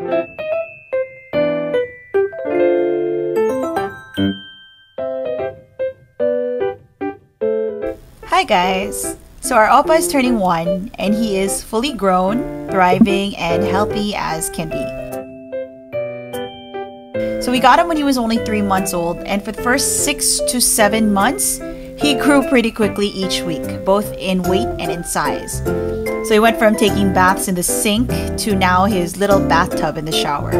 Hi guys! So our Oppa is turning one and he is fully grown, thriving, and healthy as can be. So we got him when he was only three months old and for the first six to seven months, he grew pretty quickly each week, both in weight and in size. So he went from taking baths in the sink to now his little bathtub in the shower.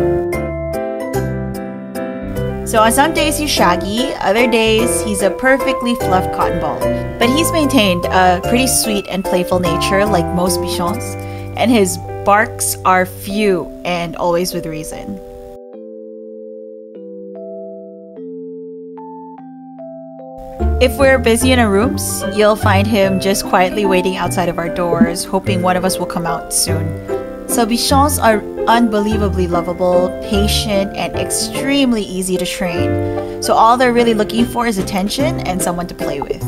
So on some days he's shaggy, other days he's a perfectly fluffed cotton ball. But he's maintained a pretty sweet and playful nature like most bichons, and his barks are few and always with reason. If we're busy in our rooms, you'll find him just quietly waiting outside of our doors, hoping one of us will come out soon. So bichons are unbelievably lovable, patient, and extremely easy to train. So all they're really looking for is attention and someone to play with.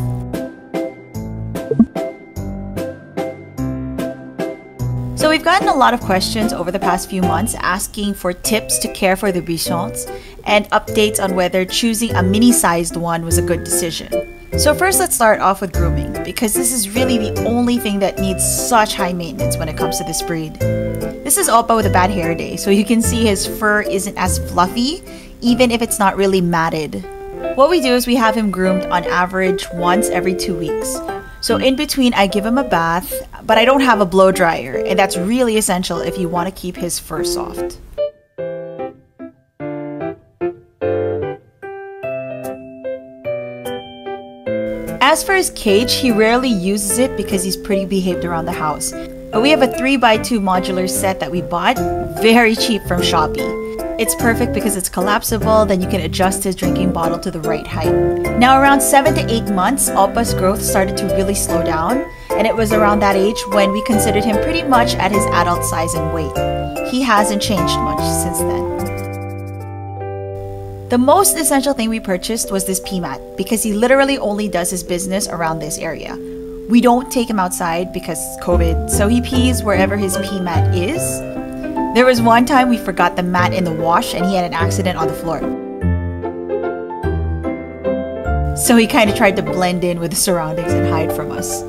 We've gotten a lot of questions over the past few months asking for tips to care for the bichons and updates on whether choosing a mini-sized one was a good decision. So first let's start off with grooming because this is really the only thing that needs such high maintenance when it comes to this breed. This is Oppa with a bad hair day, so you can see his fur isn't as fluffy even if it's not really matted. What we do is we have him groomed on average once every two weeks. So in between, I give him a bath, but I don't have a blow dryer, and that's really essential if you want to keep his fur soft. As for his cage, he rarely uses it because he's pretty behaved around the house. But we have a 3x2 modular set that we bought very cheap from Shopee. It's perfect because it's collapsible, then you can adjust his drinking bottle to the right height. Now around 7 to 8 months, Oppa's growth started to really slow down, and it was around that age when we considered him pretty much at his adult size and weight. He hasn't changed much since then. The most essential thing we purchased was this pee mat because he literally only does his business around this area. We don't take him outside because COVID, so he pees wherever his pee mat is. There was one time we forgot the mat in the wash and he had an accident on the floor. So he kind of tried to blend in with the surroundings and hide from us.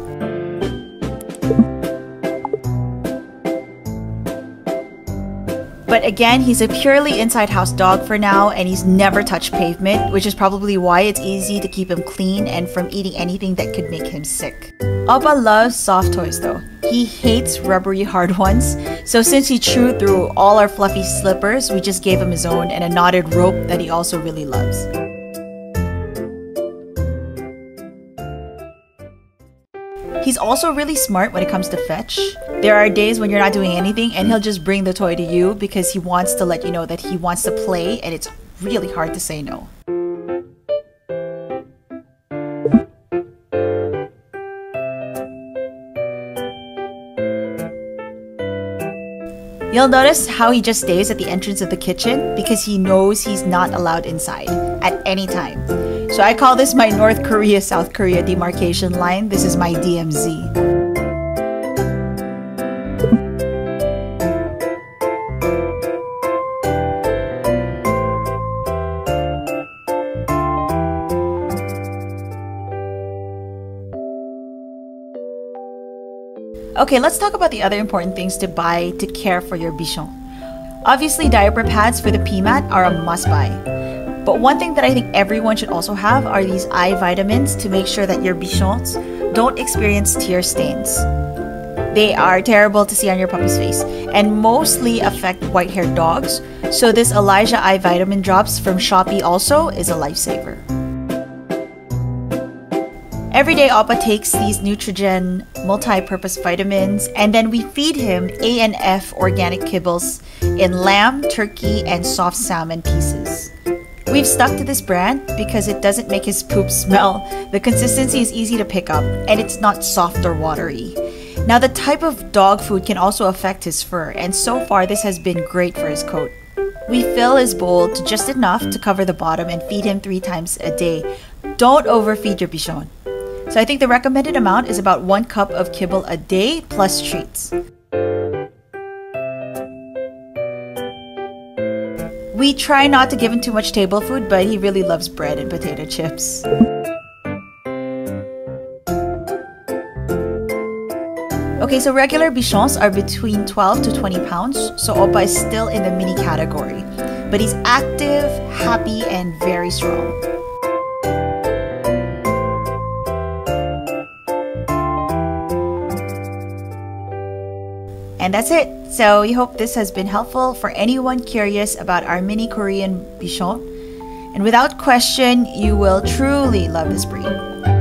But again, he's a purely inside house dog for now and he's never touched pavement, which is probably why it's easy to keep him clean and from eating anything that could make him sick. Oppa loves soft toys though. He hates rubbery hard ones, so since he chewed through all our fluffy slippers, we just gave him his own and a knotted rope that he also really loves. He's also really smart when it comes to fetch. There are days when you're not doing anything and he'll just bring the toy to you because he wants to let you know that he wants to play and it's really hard to say no. You'll notice how he just stays at the entrance of the kitchen because he knows he's not allowed inside at any time. So I call this my North Korea South Korea demarcation line. This is my DMZ. Okay, let's talk about the other important things to buy to care for your bichon. Obviously, diaper pads for the pee mat are a must buy. But one thing that I think everyone should also have are these eye vitamins to make sure that your bichons don't experience tear stains. They are terrible to see on your puppy's face and mostly affect white haired dogs, so this Elijah Eye Vitamin Drops from Shopee also is a lifesaver. Every day, Oppa takes these Nutrigen multi-purpose vitamins, and then we feed him ANF organic kibbles in lamb, turkey, and soft salmon pieces. We've stuck to this brand because it doesn't make his poop smell. The consistency is easy to pick up, and it's not soft or watery. Now, the type of dog food can also affect his fur, and so far, this has been great for his coat. We fill his bowl to just enough to cover the bottom and feed him three times a day. Don't overfeed your bichon. So I think the recommended amount is about one cup of kibble a day plus treats. We try not to give him too much table food, but he really loves bread and potato chips. Okay, so regular bichons are between 12 to 20 pounds, so Oppa is still in the mini category. But he's active, happy, and very strong. And that's it. So we hope this has been helpful for anyone curious about our mini Korean bichon. And without question, you will truly love this breed.